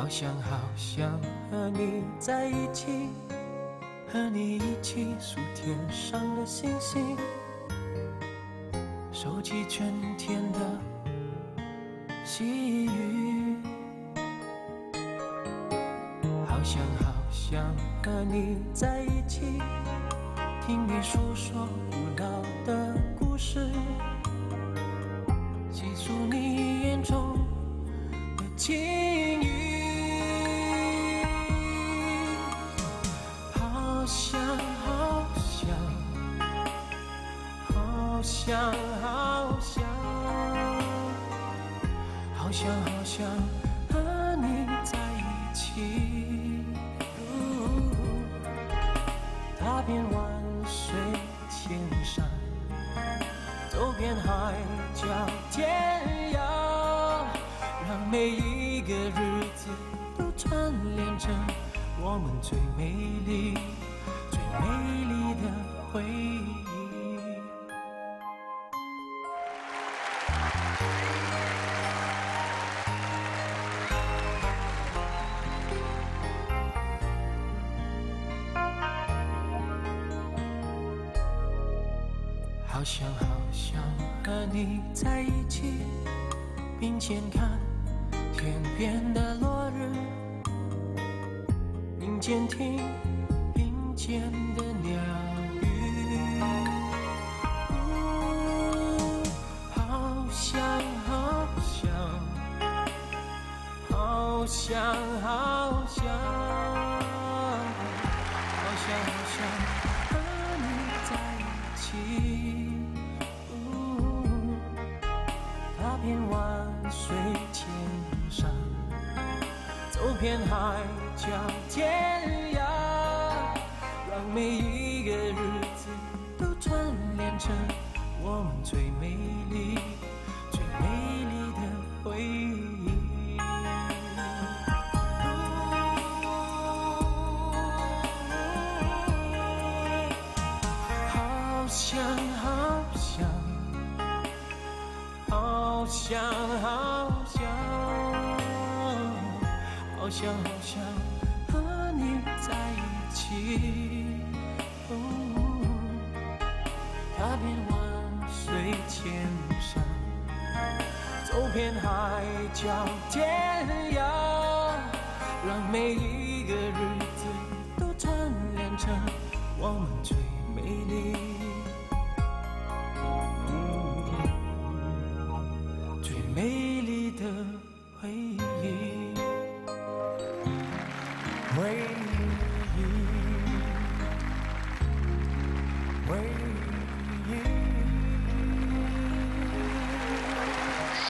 好想好想和你在一起，和你一起数天上的星星，收集春天的细雨。好想好想和你在一起，听你诉说古老的故事，细数你眼中的情想好想，好想好想，好想好想和你在一起。踏遍万水千山，走遍海角天涯，让每一个日子都串联成我们最美丽、回忆。好想好想和你在一起，并肩看天边的落日，并肩听林间的鸟想好想，好想好想和你在一起。呜踏遍万水千山，走遍海角天涯，让每一个日子都串联成我们最美想好想，好想好想，好想好想和你在一起。哦踏遍万水千山，走遍海角天涯，让每一个日子都串联成我们最美丽、回忆，回忆。